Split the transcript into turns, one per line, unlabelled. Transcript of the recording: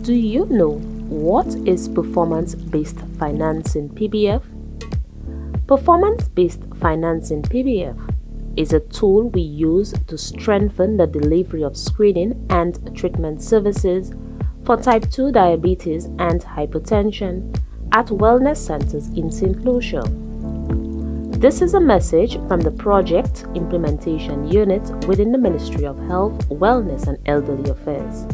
Do you know what is performance based financing PBF? Performance based financing PBF is a tool we use to strengthen the delivery of screening and treatment services for type 2 diabetes and hypertension at wellness centers in St. Lucia. This is a message from the Project Implementation Unit within the Ministry of Health, Wellness and Elderly Affairs.